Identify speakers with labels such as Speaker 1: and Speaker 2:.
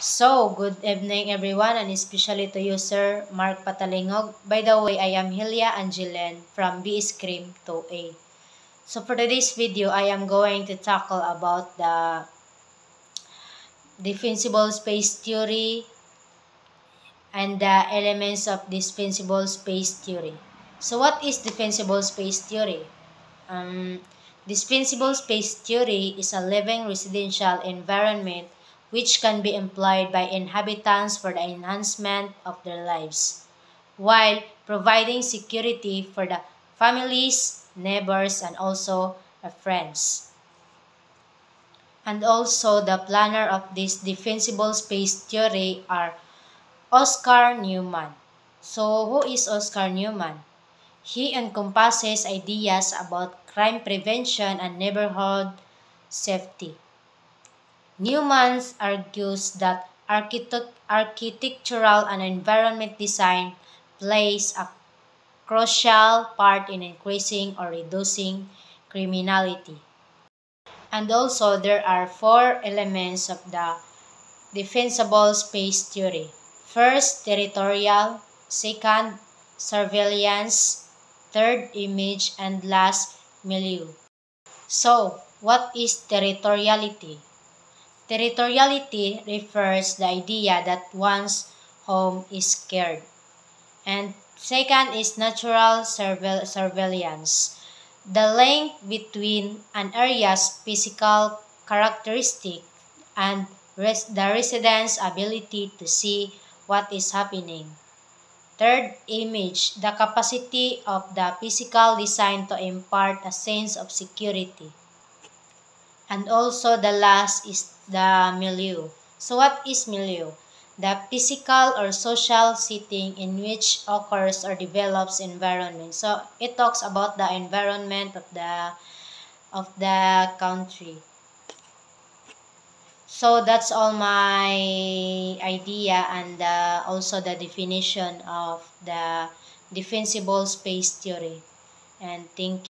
Speaker 1: So, good evening everyone and especially to you Sir Mark Patalingog. By the way, I am Hilya Angelen from B Scream 2A. So for today's video, I am going to tackle about the defensible space theory and the elements of defensible space theory. So what is defensible space theory? Um, defensible space theory is a living residential environment which can be employed by inhabitants for the enhancement of their lives, while providing security for the families, neighbors, and also friends. And also the planner of this defensible space theory are Oscar Newman. So who is Oscar Newman? He encompasses ideas about crime prevention and neighborhood safety. Newman argues that architect architectural and environment design plays a crucial part in increasing or reducing criminality. And also, there are four elements of the defensible space theory. First, territorial. Second, surveillance. Third, image. And last, milieu. So, what is territoriality? Territoriality refers the idea that one's home is scared. And second is natural surveillance. The link between an area's physical characteristic and res the resident's ability to see what is happening. Third, image, the capacity of the physical design to impart a sense of security. And also the last is the milieu. So what is milieu? The physical or social setting in which occurs or develops environment. So it talks about the environment of the of the country. So that's all my idea and uh, also the definition of the defensible space theory. And thank.